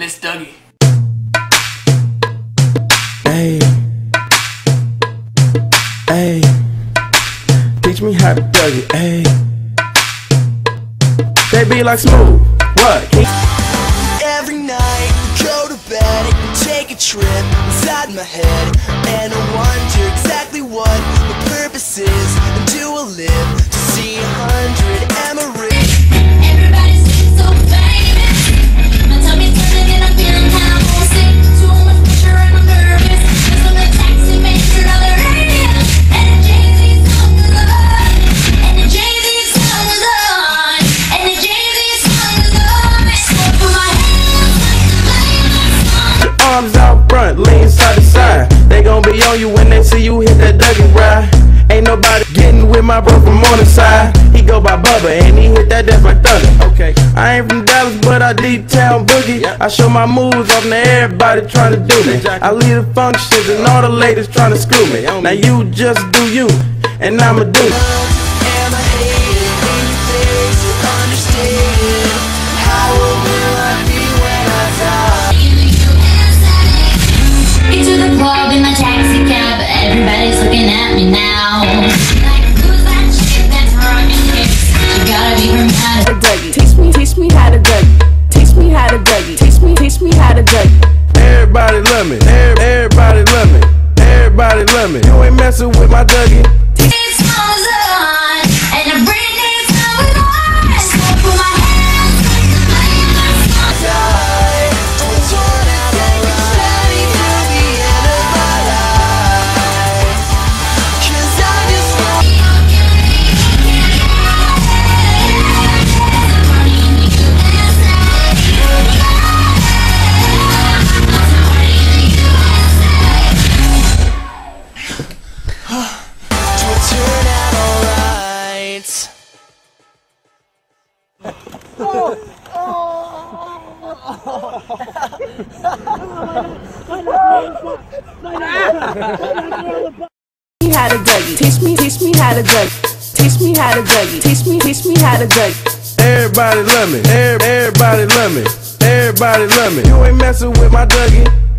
Let's Dougie. Hey. Hey. Teach me how to Dougie. Hey. They be like smooth. What? Every night, go to bed, take a trip inside my head, and I wonder. Front, lean side to side. They gon' be on you when they see you hit that Dougie ride. Ain't nobody getting with my bro from on the Morningside. He go by Bubba and he hit that death like thunder. Okay, I ain't from Dallas, but I D-Town boogie. I show my moves off to everybody trying to do me. I lead the functions and all the ladies trying to screw me. Now you just do you, and I'ma do it. Love me. Everybody love me. Everybody love me. You ain't messing with my Dougie. This me how to Dougie. Teach me, teach me how to Dougie. Teach me how to Dougie. Teach me, teach me how to Dougie. Everybody love me. Every- Everybody love me. Everybody love me. You ain't messing with my Dougie.